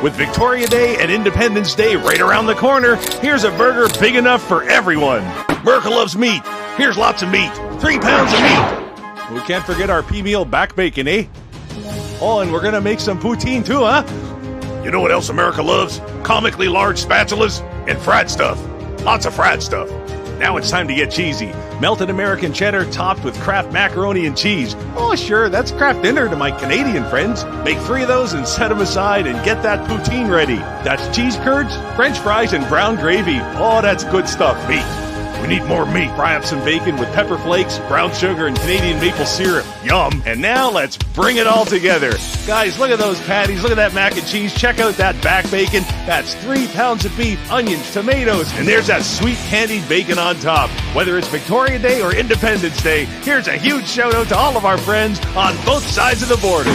With Victoria Day and Independence Day right around the corner, here's a burger big enough for everyone. Merica loves meat. Here's lots of meat. Three pounds of meat. We can't forget our peameal back bacon, eh? Oh, and we're gonna make some poutine too, huh? You know what else America loves? Comically large spatulas and fried stuff. Lots of fried stuff. Now it's time to get cheesy. Melted American cheddar topped with Kraft macaroni and cheese. Oh, sure, that's Kraft dinner to my Canadian friends. Make three of those and set them aside and get that poutine ready. That's cheese curds, french fries, and brown gravy. Oh, that's good stuff, meat. We need more meat. Fry up some bacon with pepper flakes, brown sugar, and Canadian maple syrup. Yum. And now let's bring it all together. Guys, look at those patties. Look at that mac and cheese. Check out that back bacon. That's three pounds of beef, onions, tomatoes, and there's that sweet candied bacon on top. Whether it's Victoria Day or Independence Day, here's a huge shout out to all of our friends on both sides of the border.